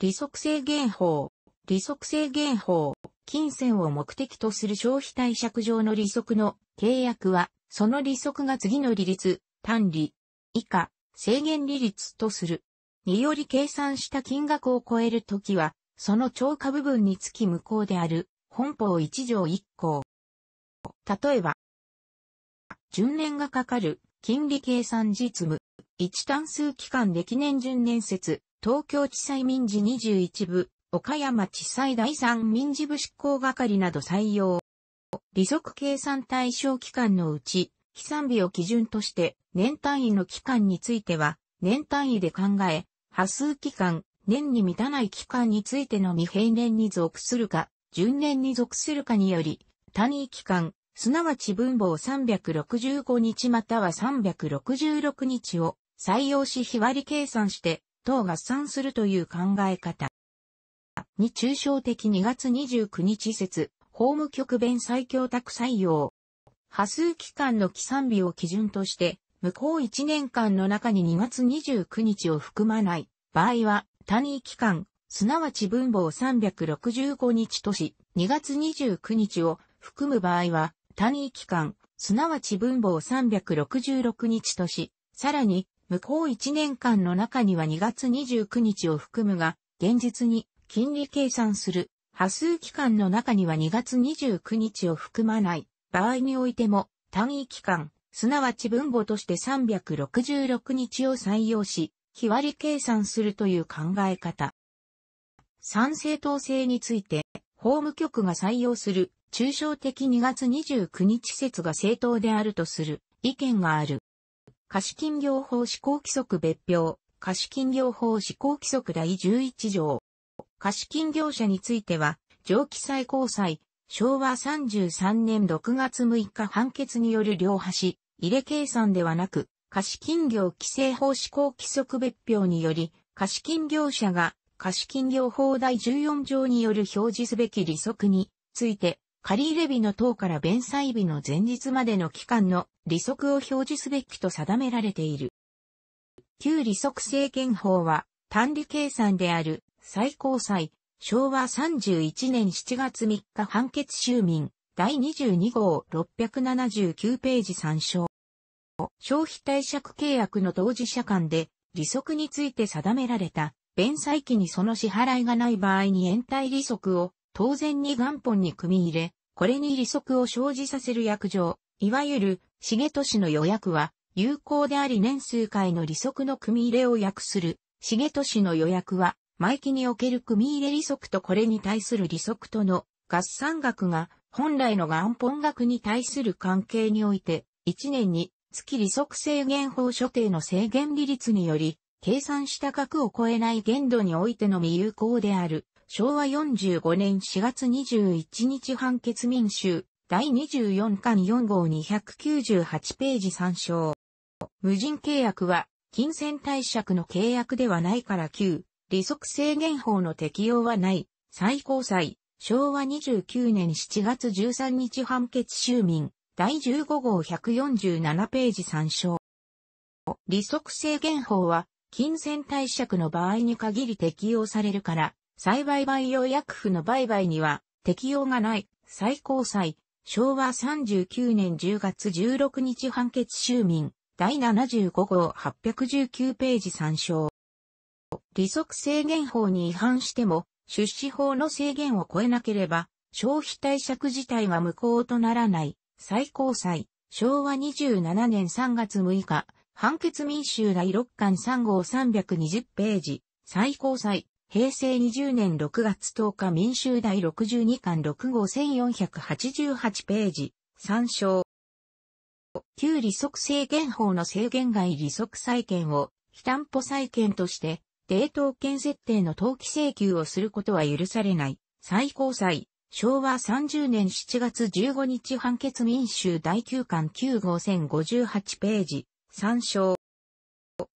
利息制限法。利息制限法。金銭を目的とする消費貸借上の利息の契約は、その利息が次の利率、単利、以下、制限利率とする。により計算した金額を超えるときは、その超過部分につき無効である、本法一条一項。例えば、順年がかかる、金利計算実務、一単数期間で記念順年説、東京地裁民事21部、岡山地裁第三民事部執行係など採用。利息計算対象期間のうち、起算日を基準として年単位の期間については年単位で考え、波数期間、年に満たない期間についての未平年に属するか、順年に属するかにより、単位期間、すなわち分母を365日または366日を採用し日割り計算して等合算するという考え方。に抽象的2月29日説、法務局弁最強宅採用。波数期間の起算日を基準として、向こう1年間の中に2月29日を含まない場合は、単位期間、すなわち分母を365日とし、2月29日を含む場合は、単位期間、すなわち分母を366日とし、さらに向こう1年間の中には2月29日を含むが、現実に金利計算する波数期間の中には2月29日を含まない場合においても単位期間、すなわち分母として366日を採用し、日割り計算するという考え方。賛成統制について、法務局が採用する抽象的2月29日説が正当であるとする意見がある。貸金業法施行規則別表、貸金業法施行規則第11条。貸金業者については、上記最高裁、昭和33年6月6日判決による両端、入れ計算ではなく、貸金業規制法施行規則別表により、貸金業者が貸金業法第14条による表示すべき利息について、借入日の等から弁済日の前日までの期間の利息を表示すべきと定められている。旧利息制限法は単利計算である最高裁昭和31年7月3日判決州民第22号679ページ参照。消費貸借契約の当事者間で利息について定められた弁済期にその支払いがない場合に延滞利息を当然に元本に組み入れ、これに利息を生じさせる約定、いわゆる、重都市の予約は、有効であり年数回の利息の組み入れを約する。重都市の予約は、毎期における組み入れ利息とこれに対する利息との合算額が本来の元本額に対する関係において、1年に月利息制限法所定の制限利率により、計算した額を超えない限度においてのみ有効である。昭和45年4月21日判決民衆第24巻4号298ページ参照。無人契約は金銭貸借の契約ではないから旧利息制限法の適用はない最高裁昭和29年7月13日判決州民第15号147ページ参照。利息制限法は金銭貸借の場合に限り適用されるから栽培培養薬婦の売買には適用がない。最高裁昭和39年10月16日判決州民。第75号819ページ参照。利息制限法に違反しても出資法の制限を超えなければ消費貸借自体は無効とならない。最高裁昭和27年3月6日判決民衆第6巻3号320ページ。最高裁平成20年6月10日民衆第62巻6号1488ページ、参照。旧利息制限法の制限外利息債権を非担保債権として、抵当権設定の登記請求をすることは許されない。最高裁、昭和30年7月15日判決民衆第9巻9号1058ページ、参照。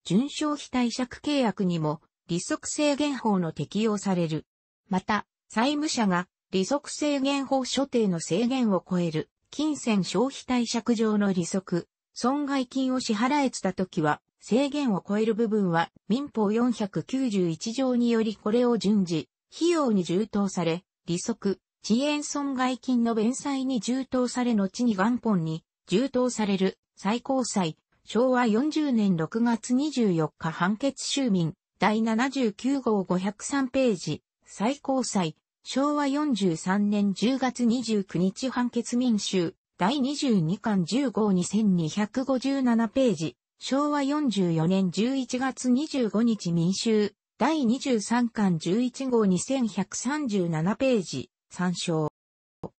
準消費貸借契約にも利息制限法の適用される。また、債務者が利息制限法所定の制限を超える。金銭消費貸借上の利息、損害金を支払えつたときは、制限を超える部分は民法491条によりこれを順次、費用に充当され、利息、遅延損害金の弁済に充当され後に元本に充当される。最高裁、昭和40年6月24日判決州民。第79号503ページ、最高裁、昭和43年10月29日判決民衆第22巻10号2257ページ、昭和44年11月25日民衆、第23巻11号2137ページ、参照。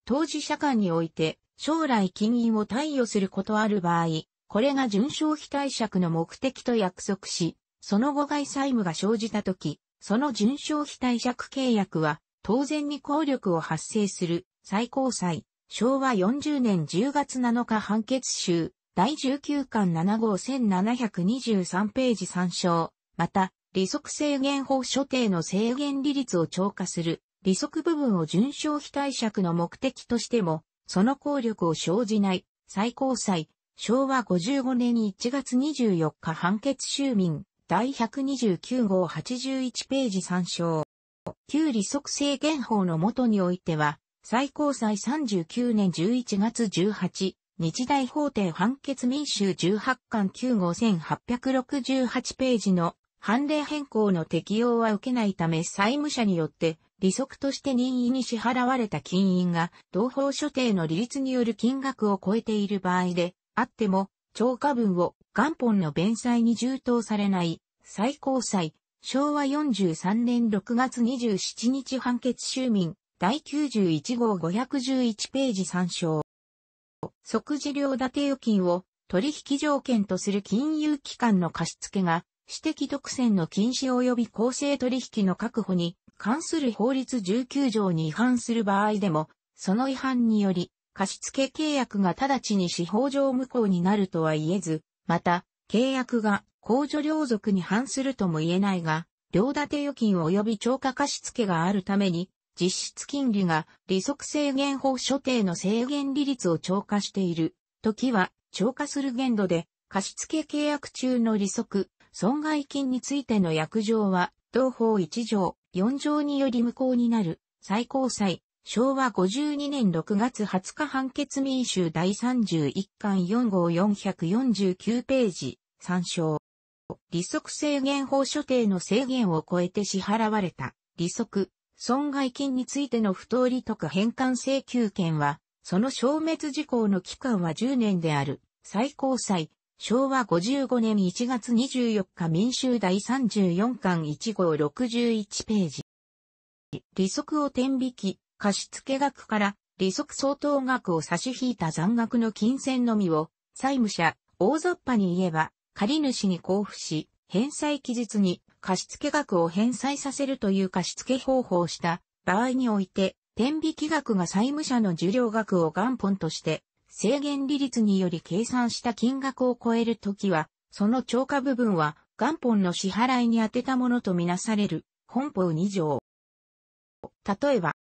当事者間において、将来金印を貸与することある場合、これが準消費貸借の目的と約束し、その後外債務が生じたとき、その準消費貸借契約は、当然に効力を発生する、最高裁、昭和40年10月7日判決集、第19巻7号1723ページ参照。また、利息制限法所定の制限利率を超過する、利息部分を準消費貸借の目的としても、その効力を生じない、最高裁、昭和55年1月24日判決集民、第129号81ページ参照。旧利息制限法の元においては、最高裁39年11月18、日大法廷判決民衆18巻9号1868ページの判例変更の適用は受けないため債務者によって利息として任意に支払われた金印が同法所定の利率による金額を超えている場合であっても超過分を元本の弁済に充当されない最高裁昭和43年6月27日判決州民第91号511ページ参照。即時料建て預金を取引条件とする金融機関の貸付が私的独占の禁止及び公正取引の確保に関する法律19条に違反する場合でも、その違反により貸付契約が直ちに司法上無効になるとは言えず、また、契約が公助領属に反するとも言えないが、両建て預金及び超過貸付があるために、実質金利が利息制限法所定の制限利率を超過している。時は、超過する限度で、貸付契約中の利息、損害金についての約定は、同法1条、4条により無効になる。最高裁、昭和52年6月20日判決民衆第31巻4号449ページ、参照。利息制限法所定の制限を超えて支払われた利息、損害金についての不当利得返還請求権は、その消滅事項の期間は10年である。最高裁、昭和55年1月24日民衆第34巻1号61ページ。利息を転引き、貸付額から利息相当額を差し引いた残額の金銭のみを、債務者、大雑把に言えば、借主に交付し、返済期日に貸付額を返済させるという貸付方法をした場合において、天引額が債務者の受領額を元本として制限利率により計算した金額を超えるときは、その超過部分は元本の支払いに充てたものとみなされる本法2条。例えば、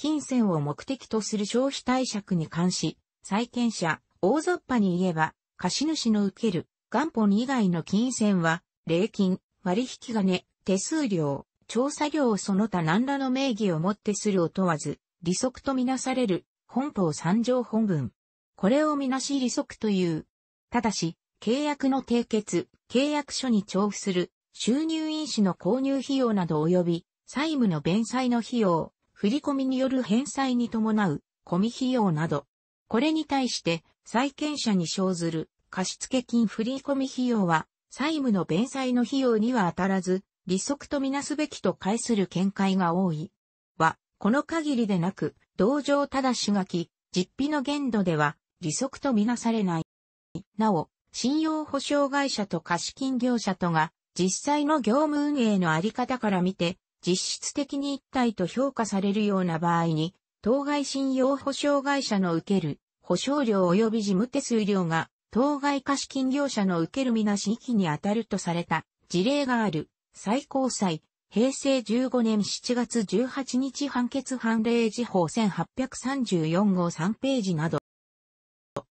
金銭を目的とする消費貸借に関し、債権者、大雑把に言えば、貸主の受ける元本以外の金銭は、礼金、割引金、手数料、調査料その他何らの名義をもってするを問わず、利息とみなされる、本法三条本文。これをみなし利息という。ただし、契約の締結、契約書に調布する、収入印紙の購入費用など及び、債務の弁済の費用、振込による返済に伴う、込み費用など。これに対して、債権者に生ずる、貸付金振込費用は、債務の弁済の費用には当たらず、利息とみなすべきと返する見解が多い。は、この限りでなく、同情ただし書き、実費の限度では、利息とみなされない。なお、信用保証会社と貸金業者とが、実際の業務運営のあり方から見て、実質的に一体と評価されるような場合に、当該信用保証会社の受ける保証料及び事務手数料が当該貸金業者の受けるみなし域に当たるとされた事例がある。最高裁平成15年7月18日判決判例時法1834号3ページなど。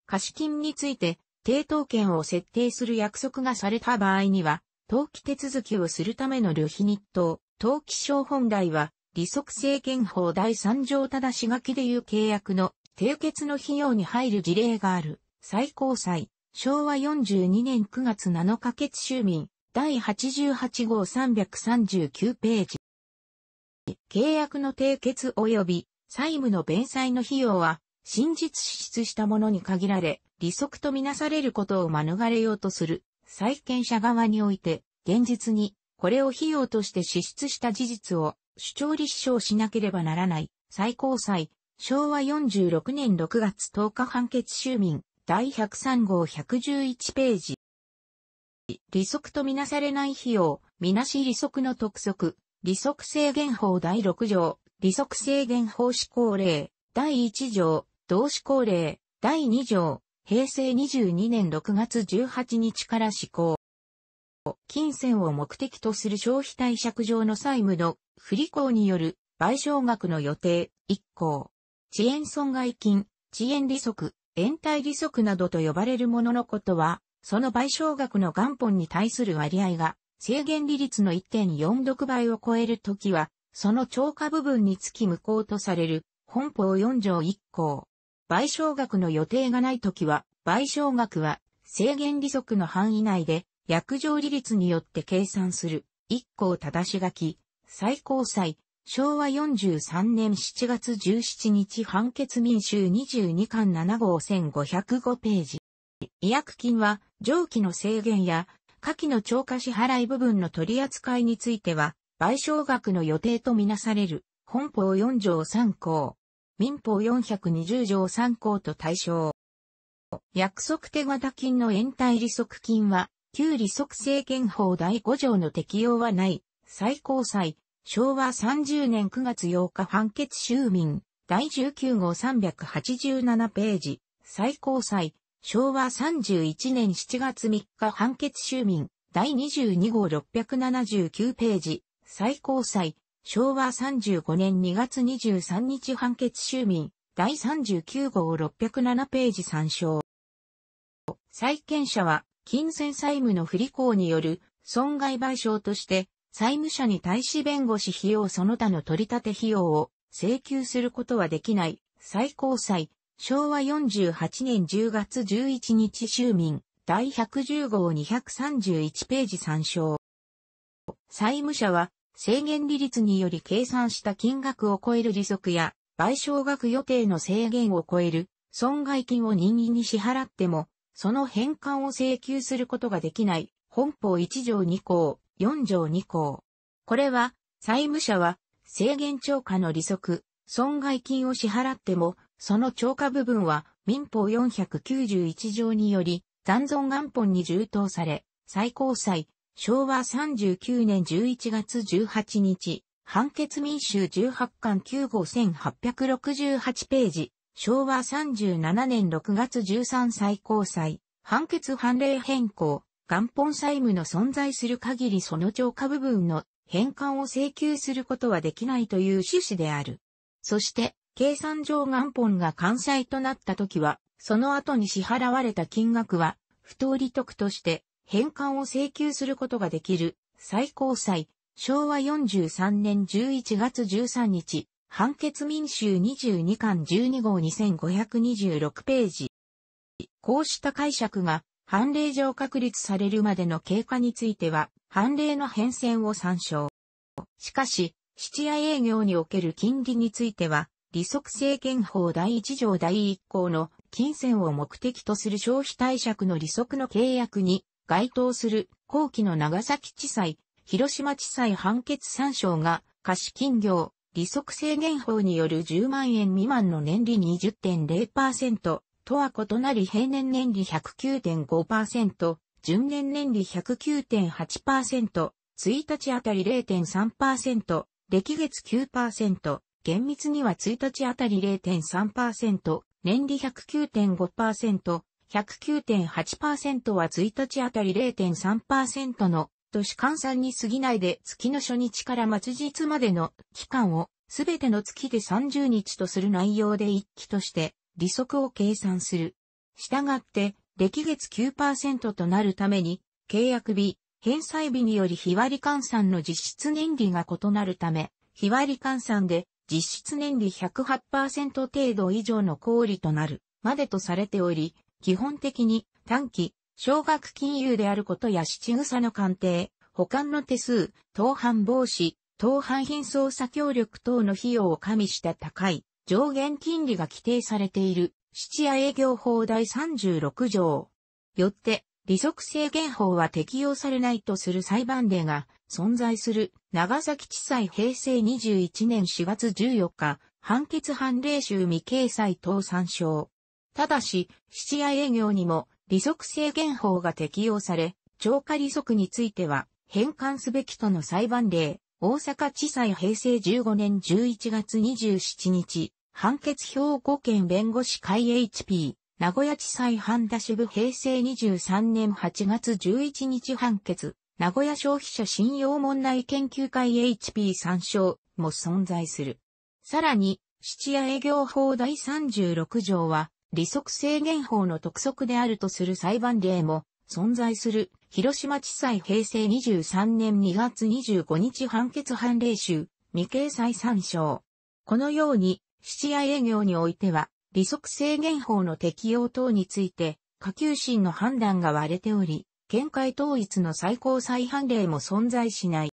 貸金について、抵当権を設定する約束がされた場合には、登記手続きをするための旅費日当、登記証本来は、利息制限法第3条ただし書きでいう契約の締結の費用に入る事例がある。最高裁、昭和42年9月7日決州民、第88号339ページ。契約の締結及び債務の弁済の費用は、真実支出したものに限られ、利息とみなされることを免れようとする、債権者側において、現実に、これを費用として支出した事実を、主張立証しなければならない、最高裁、昭和46年6月10日判決州民、第103号111ページ。利息とみなされない費用、みなし利息の特則、利息制限法第6条、利息制限法施行令、第1条、同施行令、第2条、平成22年6月18日から施行。金銭を目的とする消費貸借上の債務の不履行による賠償額の予定、一項。遅延損害金、遅延利息、延滞利息などと呼ばれるもののことは、その賠償額の元本に対する割合が制限利率の1.46倍を超えるときは、その超過部分につき無効とされる本法4条1項。賠償額の予定がないときは、賠償額は制限利息の範囲内で約定利率によって計算する。1項正し書き、最高裁、昭和43年7月17日判決民衆22巻7号1505ページ。違約金は上記の制限や下記の超過支払い部分の取り扱いについては、賠償額の予定とみなされる、本法4条3項、民法420条3項と対象。約束手形金の延滞利息金は、旧利息制限法第5条の適用はない、最高裁、昭和30年9月8日判決州民、第19号387ページ、最高裁、昭和31年7月3日判決州民。第22号679ページ。最高裁。昭和35年2月23日判決州民。第39号607ページ参照。債権者は金銭債務の不履行による損害賠償として債務者に対し弁護士費用その他の取り立て費用を請求することはできない最高裁昭和48年10月11日州民、第110号231ページ参照。債務者は制限利率により計算した金額を超える利息や賠償額予定の制限を超える損害金を任意に支払っても、その返還を請求することができない本法1条2項、4条2項。これは債務者は制限超過の利息、損害金を支払ってもその超過部分は民法491条により残存元本に充当され、最高裁、昭和39年11月18日、判決民衆18巻9号1868ページ、昭和37年6月13最高裁、判決判例変更、元本債務の存在する限りその超過部分の返還を請求することはできないという趣旨である。そして、計算上元本が完済となった時は、その後に支払われた金額は、不当利得として返還を請求することができる最高裁昭和43年11月13日判決民衆22巻12号2526ページ。こうした解釈が判例上確立されるまでの経過については判例の変遷を参照。しかし、質屋営業における金利については利息制限法第一条第一項の金銭を目的とする消費貸借の利息の契約に該当する後期の長崎地裁、広島地裁判決参照が貸金業、利息制限法による10万円未満の年利20.0%とは異なり平年年利109.5%、純年年利109.8%、1日あたり0.3%、歴月9%、厳密には1日あたり0.3%、年利109.5%、109.8%は1日あたり0.3%の年換算に過ぎないで月の初日から末日までの期間をすべての月で30日とする内容で一期として利息を計算する。したがって、歴月9%となるために、契約日、返済日により日割り換算の実質年利が異なるため、日割り換算で実質年利108%程度以上の小売となるまでとされており、基本的に短期、少額金融であることや七草の鑑定、保管の手数、当販防止、当販品操作協力等の費用を加味した高い上限金利が規定されている七夜営業法第36条。よって、利息制限法は適用されないとする裁判例が存在する長崎地裁平成21年4月14日判決判例集未掲載等参照。ただし、七夜営業にも利息制限法が適用され、超過利息については返還すべきとの裁判例、大阪地裁平成15年11月27日、判決兵庫県弁護士会 HP、名古屋地裁判田支部平成23年8月11日判決、名古屋消費者信用問題研究会 HP 参照も存在する。さらに、七夜営業法第36条は、利息制限法の特則であるとする裁判例も存在する。広島地裁平成23年2月25日判決判例集、未掲載参照。このように、七夜営業においては、利息制限法の適用等について、下級審の判断が割れており、見解統一の最高裁判例も存在しない。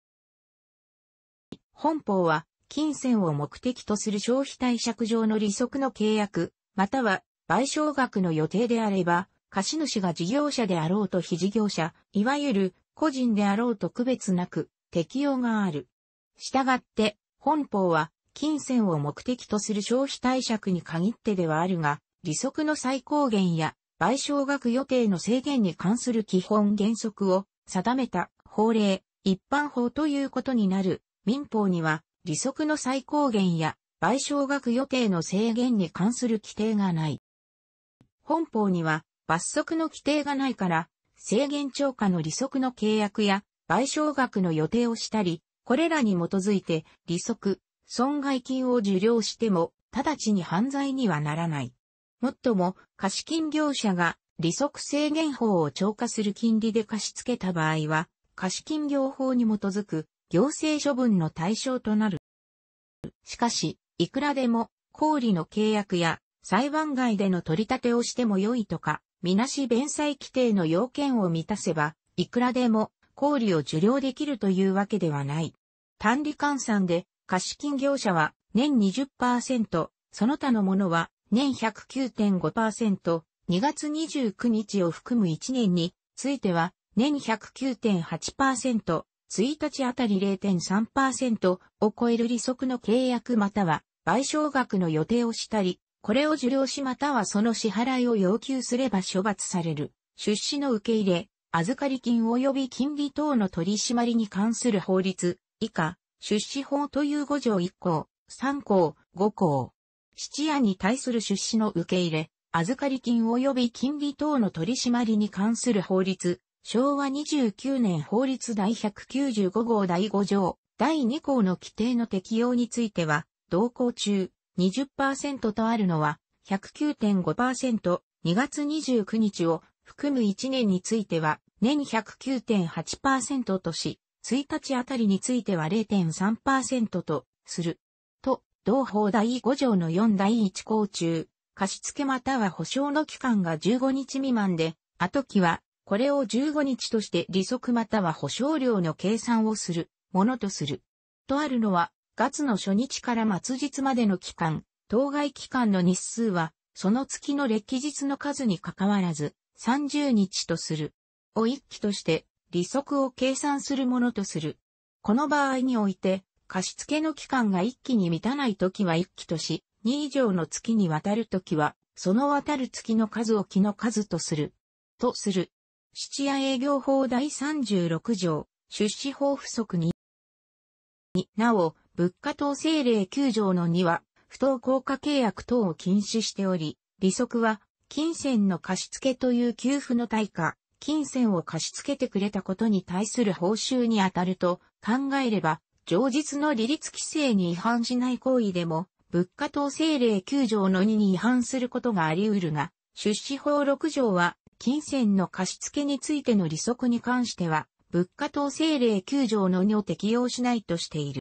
本法は、金銭を目的とする消費貸借上の利息の契約、または賠償額の予定であれば、貸主が事業者であろうと非事業者、いわゆる個人であろうと区別なく適用がある。したがって、本法は金銭を目的とする消費貸借に限ってではあるが、利息の最高限や賠償額予定の制限に関する基本原則を定めた法令、一般法ということになる民法には利息の最高限や賠償額予定の制限に関する規定がない。本法には罰則の規定がないから制限超過の利息の契約や賠償額の予定をしたり、これらに基づいて利息、損害金を受領しても、直ちに犯罪にはならない。もっとも、貸金業者が利息制限法を超過する金利で貸し付けた場合は、貸金業法に基づく行政処分の対象となる。しかし、いくらでも、小売の契約や裁判外での取り立てをしても良いとか、みなし弁済規定の要件を満たせば、いくらでも、小売を受領できるというわけではない。単利換算で貸金業者は年20%、その他のものは年109.5%、2月29日を含む1年については年109.8%、1日あたり0.3%を超える利息の契約または賠償額の予定をしたり、これを受領しまたはその支払いを要求すれば処罰される。出資の受け入れ、預かり金及び金利等の取り締まりに関する法律、以下、出資法という5条1項、3項、5項。質屋に対する出資の受け入れ、預かり金及び金利等の取り締まりに関する法律、昭和29年法律第195号第5条、第2項の規定の適用については、同項中20%とあるのは109.5%、2月29日を含む1年については年109.8%とし、1日あたりについては0.3%とする。と、同法第5条の4第1項中、貸付または保証の期間が15日未満で、後期は、これを15日として利息または保証料の計算をする、ものとする。とあるのは、月の初日から末日までの期間、当該期間の日数は、その月の歴日の数に関わらず、30日とする。を一期として、利息を計算するものとする。この場合において、貸付の期間が一期に満たないときは一期とし、2以上の月に渡るときは、その渡る月の数を期の数とする。とする。七夜営業法第36条、出資法不足に。なお、物価等政令9条の2は、不当効果契約等を禁止しており、利息は、金銭の貸付という給付の対価、金銭を貸し付けてくれたことに対する報酬にあたると考えれば、上実の利率規制に違反しない行為でも、物価等政令9条の2に違反することがあり得るが、出資法6条は、金銭の貸付についての利息に関しては、物価等政令9条の2を適用しないとしている。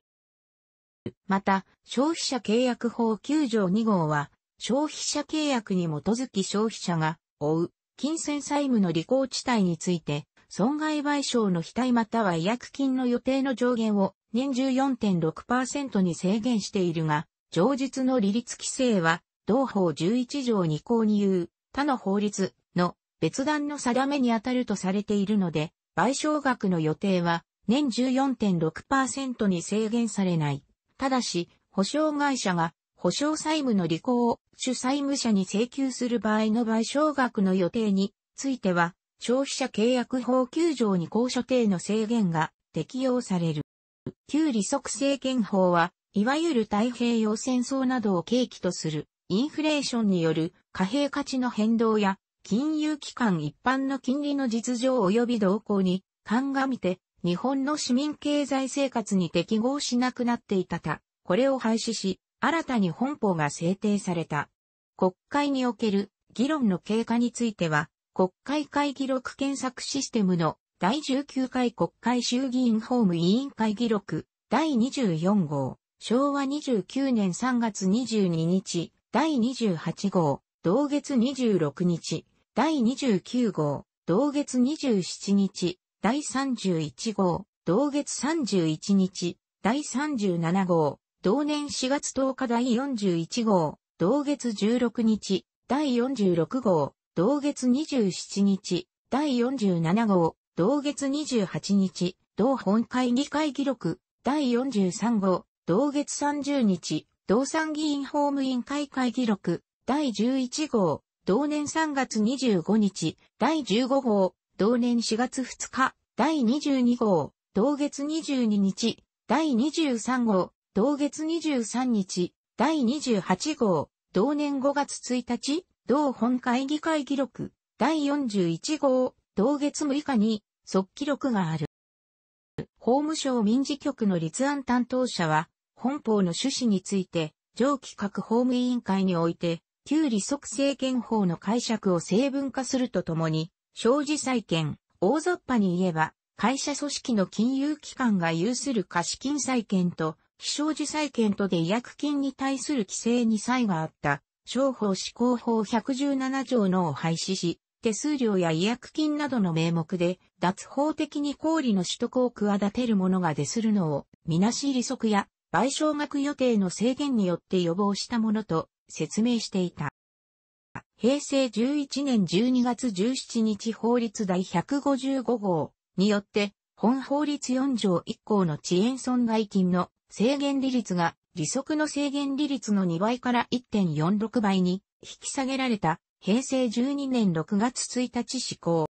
また、消費者契約法9条2号は、消費者契約に基づき消費者が負う金銭債務の履行地帯について、損害賠償の非対または違約金の予定の上限を年14.6%に制限しているが、上述の利率規制は、同法11条2項に言う、他の法律の別段の定めに当たるとされているので、賠償額の予定は年14.6%に制限されない。ただし、保証会社が保証債務の履行を主債務者に請求する場合の賠償額の予定については、消費者契約法9条に公所定の制限が適用される。旧利息制限法は、いわゆる太平洋戦争などを契機とするインフレーションによる貨幣価値の変動や金融機関一般の金利の実情及び動向に鑑みて日本の市民経済生活に適合しなくなっていたた、これを廃止し、新たに本法が制定された。国会における議論の経過については、国会会議録検索システムの第19回国会衆議院法務委員会議録第24号、昭和29年3月22日、第28号、同月26日、第29号、同月27日、第31号、同月31日、第37号、同年4月10日。第41号、同月16日、第46号、同月27日、第47号、同月28日、同本会議会議録、第43号、同月30日、同参議院法務委員会会議録、第11号、同年3月25日、第15号、同年4月2日、第22号、同月22日、第23号、同月23日、第28号、同年5月1日、同本会議会議録、第41号、同月6日に、即記録がある。法務省民事局の立案担当者は、本法の趣旨について、上記各法務委員会において、旧利息制限法の解釈を成文化するとともに、生じ債権、大雑把に言えば、会社組織の金融機関が有する貸金債権と非生児債権とで違約金に対する規制に差異があった、商法施行法117条のを廃止し、手数料や違約金などの名目で、脱法的に公理の取得を企てる者が出するのを、みなし利息や賠償額予定の制限によって予防したものと説明していた。平成11年12月17日法律第155号によって、本法律4条1項の遅延損害金の制限利率が利息の制限利率の2倍から1.46倍に引き下げられた平成12年6月1日施行。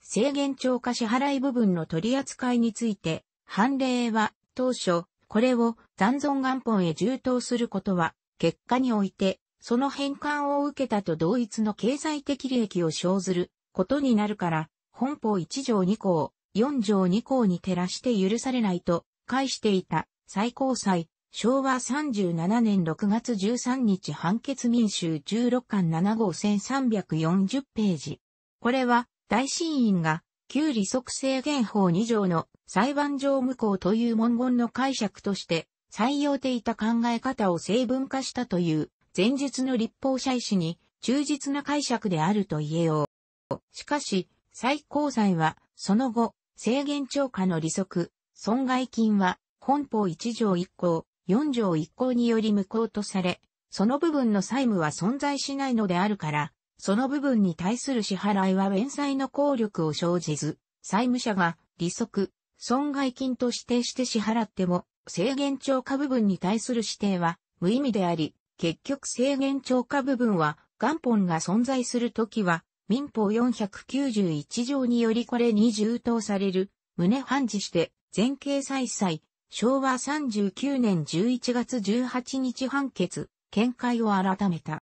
制限超過支払い部分の取り扱いについて、判例は当初、これを残存元本へ充当することは、結果において、その返還を受けたと同一の経済的利益を生ずることになるから、本法1条2項、4条2項に照らして許されないと返していた最高裁、昭和37年6月13日判決民衆16巻7号1340ページ。これは、大審院が、旧利息制限法2条の裁判上無効という文言の解釈として、採用ていた考え方を成文化したという、前述の立法者意思に忠実な解釈であると言えよう。しかし、最高裁は、その後、制限超過の利息、損害金は、本法1条1項、4条1項により無効とされ、その部分の債務は存在しないのであるから、その部分に対する支払いは弁済の効力を生じず、債務者が利息、損害金と指定して支払っても、制限超過部分に対する指定は無意味であり、結局制限超過部分は元本が存在するときは民法491条によりこれに充当される、旨判事して、全経再裁、昭和39年11月18日判決、見解を改めた。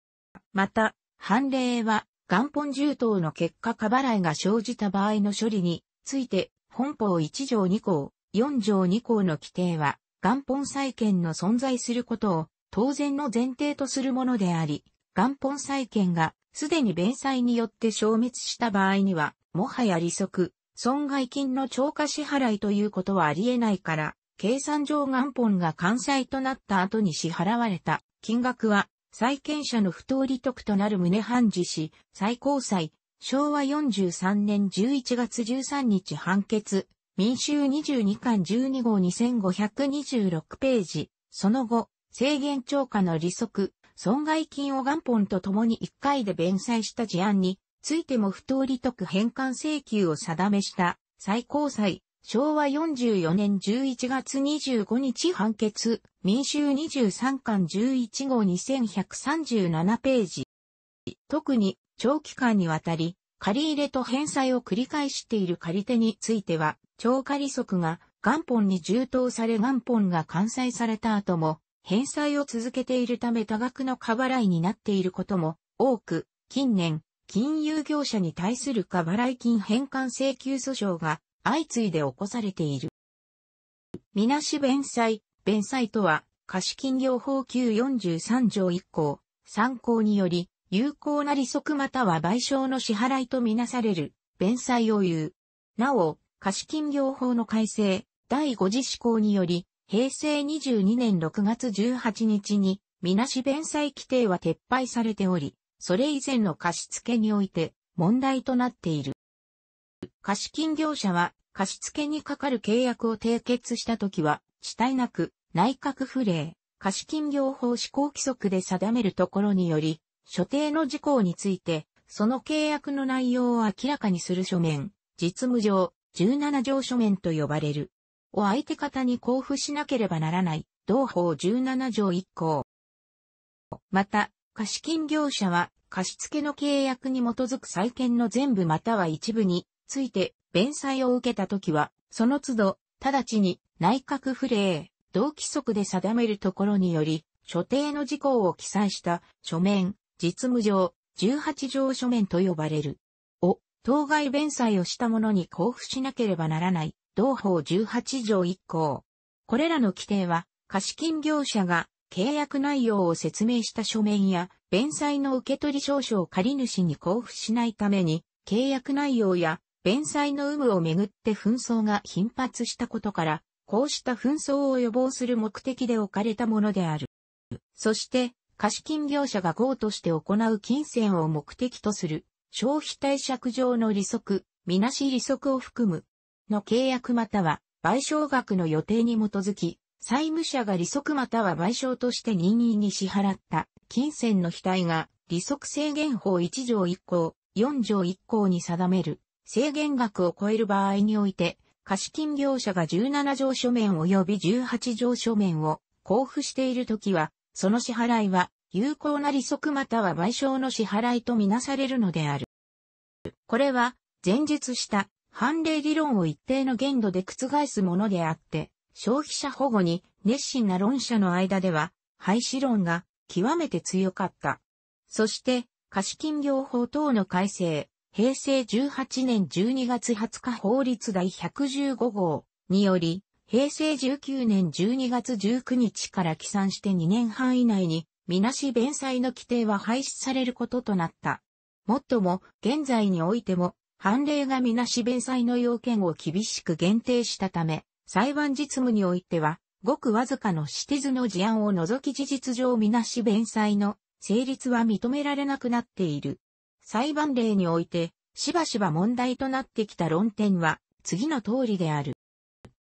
また、判例は、元本充当の結果過払いが生じた場合の処理について、本法1条2項、4条2項の規定は、元本債権の存在することを当然の前提とするものであり、元本債権がすでに弁済によって消滅した場合には、もはや利息、損害金の超過支払いということはありえないから、計算上元本が完済となった後に支払われた。金額は、債権者の不当利得となる旨判事し、最高裁、昭和43年11月13日判決、民衆22巻12号2526ページ、その後、制限超過の利息、損害金を元本とともに1回で弁済した事案についても不当利得返還請求を定めした最高裁昭和44年11月25日判決民衆23巻11号2137ページ。特に長期間にわたり借入れと返済を繰り返している借り手については超過利息が元本に充当され元本が完済された後も返済を続けているため多額の過払いになっていることも多く、近年、金融業者に対する過払い金返還請求訴訟が相次いで起こされている。みなし弁済、弁済とは、貸金業法9 43条1項、参考により、有効な利息または賠償の支払いとみなされる、弁済を言う。なお、貸金業法の改正、第5次施行により、平成22年6月18日に、みなし弁済規定は撤廃されており、それ以前の貸付において問題となっている。貸金業者は貸付にかかる契約を締結したときは、主体なく内閣府令、貸金業法施行規則で定めるところにより、所定の事項について、その契約の内容を明らかにする書面、実務上、17条書面と呼ばれる。を相手方に交付しなければならない、同法17条1項。また、貸金業者は、貸付の契約に基づく債権の全部または一部について、弁済を受けたときは、その都度、直ちに内閣府令、同規則で定めるところにより、所定の事項を記載した書面、実務上、18条書面と呼ばれる。を、当該弁済をした者に交付しなければならない。同法18条1項。これらの規定は、貸金業者が契約内容を説明した書面や、弁済の受取証書を借主に交付しないために、契約内容や弁済の有無をめぐって紛争が頻発したことから、こうした紛争を予防する目的で置かれたものである。そして、貸金業者が業として行う金銭を目的とする、消費貸借上の利息、みなし利息を含む、の契約または賠償額の予定に基づき、債務者が利息または賠償として任意に支払った金銭の額が利息制限法1条1項、4条1項に定める制限額を超える場合において、貸金業者が17条書面及び18条書面を交付しているときは、その支払いは有効な利息または賠償の支払いとみなされるのである。これは前述した判例理論を一定の限度で覆すものであって、消費者保護に熱心な論者の間では、廃止論が極めて強かった。そして、貸金業法等の改正、平成18年12月20日法律第115号により、平成19年12月19日から起算して2年半以内に、みなし弁済の規定は廃止されることとなった。もっとも、現在においても、判例がみなし弁済の要件を厳しく限定したため、裁判実務においては、ごくわずかの指定図の事案を除き事実上みなし弁済の成立は認められなくなっている。裁判例において、しばしば問題となってきた論点は、次の通りである。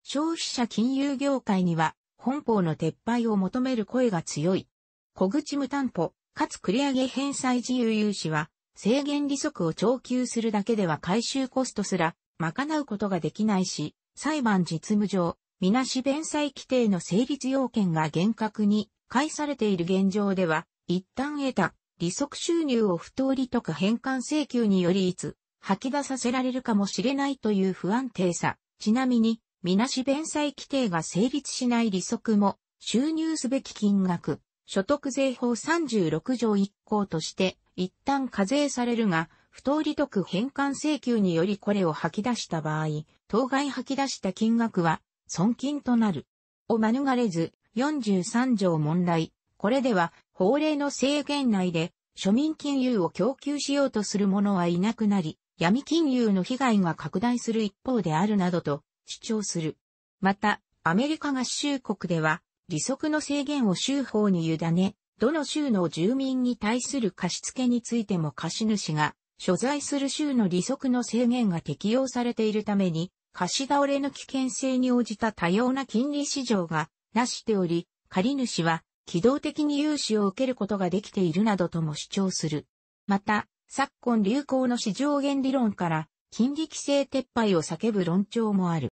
消費者金融業界には、本法の撤廃を求める声が強い。小口無担保、かつ繰り上げ返済自由融資は、制限利息を徴求するだけでは回収コストすら賄うことができないし、裁判実務上、みなし弁済規定の成立要件が厳格に返されている現状では、一旦得た利息収入を不当利得返還請求によりいつ吐き出させられるかもしれないという不安定さ。ちなみに、みなし弁済規定が成立しない利息も収入すべき金額、所得税法36条1項として一旦課税されるが、不当利得返還請求によりこれを吐き出した場合、当該吐き出した金額は損金となる。を免れず、43条問題。これでは、法令の制限内で、庶民金融を供給しようとする者はいなくなり、闇金融の被害が拡大する一方であるなどと主張する。また、アメリカ合衆国では、利息の制限を州法に委ね、どの州の住民に対する貸付についても貸主が所在する州の利息の制限が適用されているために、貸し倒れの危険性に応じた多様な金利市場がなしており、借主は機動的に融資を受けることができているなどとも主張する。また、昨今流行の市場原理論から金利規制撤廃を叫ぶ論調もある。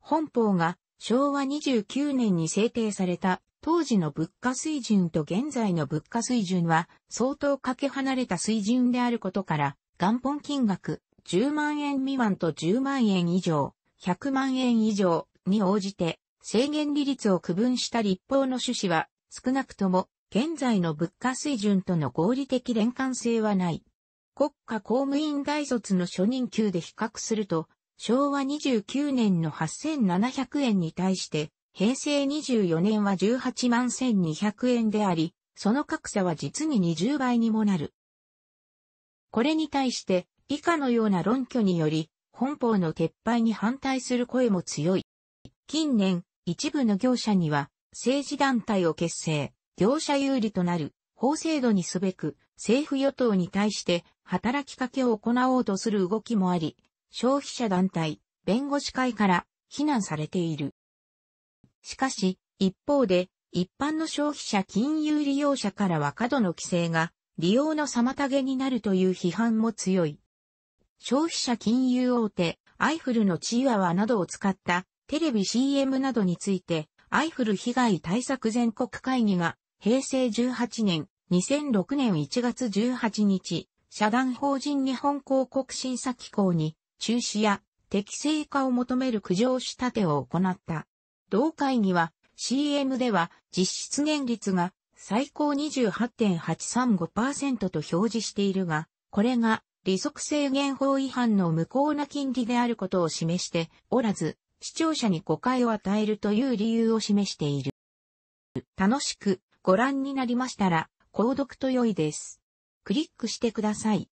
本法が昭和29年に制定された当時の物価水準と現在の物価水準は相当かけ離れた水準であることから元本金額10万円未満と10万円以上、100万円以上に応じて制限利率を区分した立法の趣旨は少なくとも現在の物価水準との合理的連関性はない。国家公務員大卒の初任給で比較すると昭和29年の8700円に対して、平成24年は18万1200円であり、その格差は実に20倍にもなる。これに対して、以下のような論拠により、本法の撤廃に反対する声も強い。近年、一部の業者には、政治団体を結成、業者有利となる法制度にすべく、政府与党に対して働きかけを行おうとする動きもあり、消費者団体、弁護士会から非難されている。しかし、一方で、一般の消費者金融利用者からは過度の規制が利用の妨げになるという批判も強い。消費者金融大手、アイフルのチワワなどを使ったテレビ CM などについて、アイフル被害対策全国会議が平成18年、2006年1月18日、社団法人日本広告審査機構に中止や適正化を求める苦情仕立てを行った。同会議は CM では実質年率が最高28.835%と表示しているが、これが利息制限法違反の無効な金利であることを示しておらず、視聴者に誤解を与えるという理由を示している。楽しくご覧になりましたら、購読と良いです。クリックしてください。